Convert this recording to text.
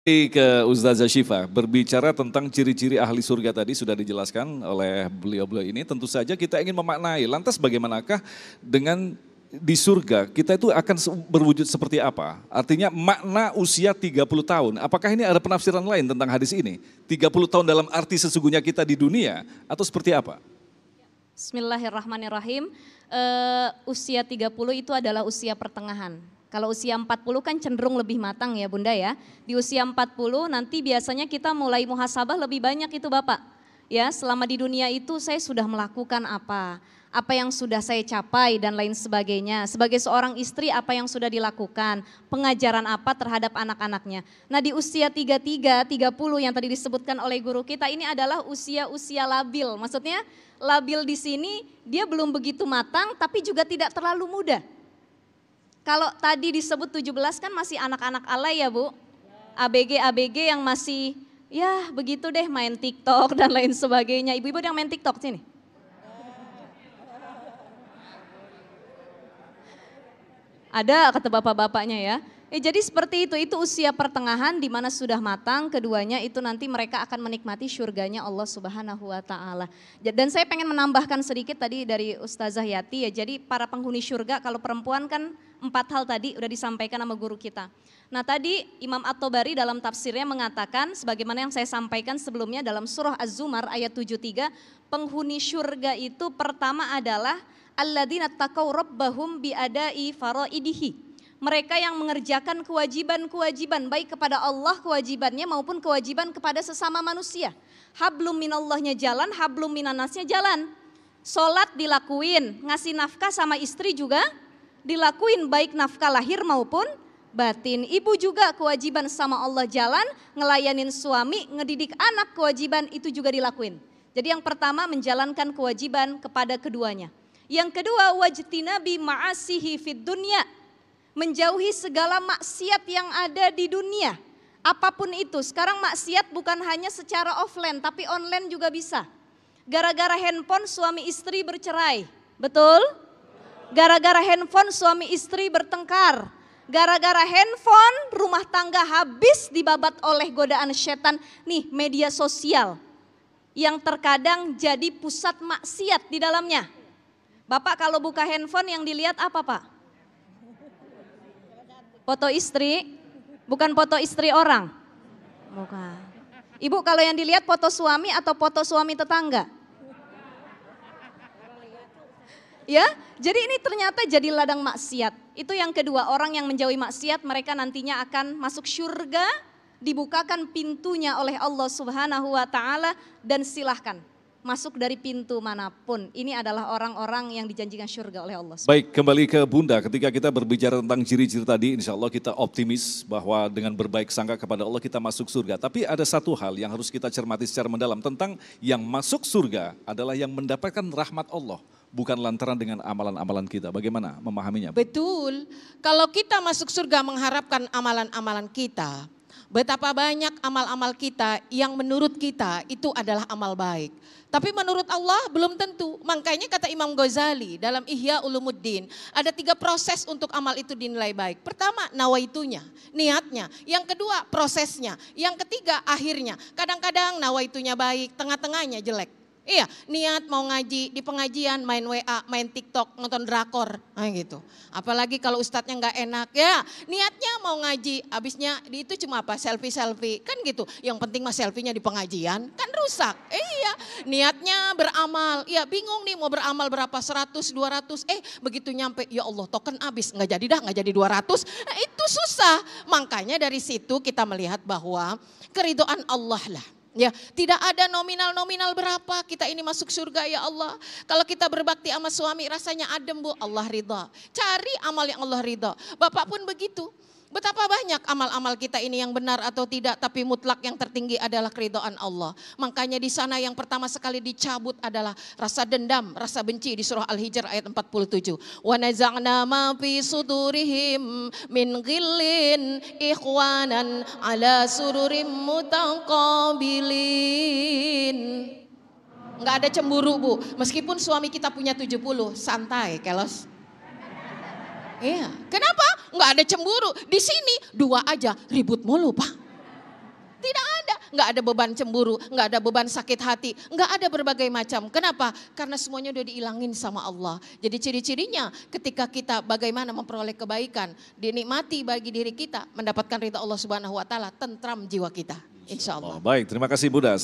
ke Ustazah Syifa, berbicara tentang ciri-ciri ahli surga tadi sudah dijelaskan oleh beliau-beliau ini. Tentu saja kita ingin memaknai, lantas bagaimanakah dengan di surga kita itu akan berwujud seperti apa? Artinya makna usia 30 tahun. Apakah ini ada penafsiran lain tentang hadis ini? 30 tahun dalam arti sesungguhnya kita di dunia atau seperti apa? Bismillahirrahmanirrahim. Uh, usia 30 itu adalah usia pertengahan kalau usia 40 kan cenderung lebih matang ya Bunda ya. Di usia 40 nanti biasanya kita mulai muhasabah lebih banyak itu Bapak. Ya, selama di dunia itu saya sudah melakukan apa? Apa yang sudah saya capai dan lain sebagainya. Sebagai seorang istri apa yang sudah dilakukan? Pengajaran apa terhadap anak-anaknya? Nah, di usia 33, 30 yang tadi disebutkan oleh guru kita ini adalah usia-usia labil. Maksudnya labil di sini dia belum begitu matang tapi juga tidak terlalu muda kalau tadi disebut 17 kan masih anak-anak alay ya Bu. ABG-ABG yang masih ya begitu deh main TikTok dan lain sebagainya. Ibu-ibu yang main TikTok sini. Ada kata bapak-bapaknya ya. Eh, jadi seperti itu, itu usia pertengahan di mana sudah matang, keduanya itu nanti mereka akan menikmati surganya Allah Subhanahu wa taala. Dan saya pengen menambahkan sedikit tadi dari Ustazah Yati ya. Jadi para penghuni surga kalau perempuan kan empat hal tadi udah disampaikan sama guru kita. Nah tadi Imam At-Tobari dalam tafsirnya mengatakan sebagaimana yang saya sampaikan sebelumnya dalam surah Az-Zumar ayat 73, penghuni surga itu pertama adalah alladzina taqaw rabbahum biadai faraidihi mereka yang mengerjakan kewajiban-kewajiban baik kepada Allah kewajibannya maupun kewajiban kepada sesama manusia. Hablum minallahnya jalan, hablum minanasnya jalan. Solat dilakuin, ngasih nafkah sama istri juga dilakuin baik nafkah lahir maupun batin. Ibu juga kewajiban sama Allah jalan, ngelayanin suami, ngedidik anak kewajiban itu juga dilakuin. Jadi yang pertama menjalankan kewajiban kepada keduanya. Yang kedua wajtinabi ma'asihi fid dunya menjauhi segala maksiat yang ada di dunia. Apa pun itu, sekarang maksiat bukan hanya secara offline tapi online juga bisa. Gara-gara handphone suami istri bercerai, betul? Gara-gara handphone suami istri bertengkar. Gara-gara handphone rumah tangga habis dibabat oleh godaan setan. Nih media sosial yang terkadang jadi pusat maksiat di dalamnya. Bapak kalau buka handphone yang dilihat apa pak? Foto istri, bukan foto istri orang. Bukan. Ibu kalau yang dilihat foto suami atau foto suami tetangga? Ya, jadi ini ternyata jadi ladang maksiat. Itu yang kedua, orang yang menjauhi maksiat mereka nantinya akan masuk surga, dibukakan pintunya oleh Allah Subhanahu wa taala dan silahkan masuk dari pintu mana pun. Ini adalah orang-orang yang dijanjikan surga oleh Allah. Baik, kembali ke Bunda. Ketika kita berbicara tentang ciri-ciri tadi, insya Allah kita optimis bahwa dengan berbaik sangka kepada Allah kita masuk surga. Tapi ada satu hal yang harus kita cermati secara mendalam tentang yang masuk surga adalah yang mendapatkan rahmat Allah. Bukan lantaran dengan amalan-amalan kita. Bagaimana memahaminya? Betul. Kalau kita masuk surga mengharapkan amalan-amalan kita, Betapa banyak amal-amal kita yang menurut kita itu adalah amal baik. Tapi menurut Allah belum tentu. Makanya kata Imam Ghazali dalam Ihya Ulumuddin, ada tiga proses untuk amal itu dinilai baik. Pertama, nawaitunya, niatnya. Yang kedua, prosesnya. Yang ketiga, akhirnya. Kadang-kadang nawaitunya baik, tengah-tengahnya jelek. Iya, niat mau ngaji di pengajian, main WA, main TikTok, nonton drakor, nah gitu. Apalagi kalau ustadznya nggak enak, ya niatnya mau ngaji, abisnya di itu cuma apa? Selfie selfie, kan gitu. Yang penting mah selfie-nya di pengajian, kan rusak. Iya, niatnya beramal, iya bingung nih mau beramal berapa, 100, 200, eh begitu nyampe, ya Allah token abis, nggak jadi dah, nggak jadi 200, nah, itu susah. Makanya dari situ kita melihat bahwa keridoan Allah lah Ya, tidak ada nominal-nominal berapa kita ini masuk surga ya Allah. Kalau kita berbakti sama suami rasanya adem Bu, Allah ridha. Cari amal yang Allah ridha. Bapak pun begitu. Betapa banyak amal-amal kita ini yang benar atau tidak, tapi mutlak yang tertinggi adalah keridhaan Allah. Makanya di sana yang pertama sekali dicabut adalah rasa dendam, rasa benci di surah Al-Hijr ayat 47. Wa naza'na ma fi sudurihim min ghillin ikhwanan ala sururim. Enggak ada cemburu bu, meskipun suami kita punya 70, santai kelos. Iya, kenapa? Enggak ada cemburu. Di sini dua aja ribut mulu pak. nggak ada beban cemburu, nggak ada beban sakit hati, nggak ada berbagai macam. Kenapa? Karena semuanya udah dihilangin sama Allah. Jadi ciri-cirinya ketika kita bagaimana memperoleh kebaikan, dinikmati bagi diri kita, mendapatkan ridha Allah Subhanahu wa taala, tentram jiwa kita. Insya. Oh, baik, terima kasih Buddha.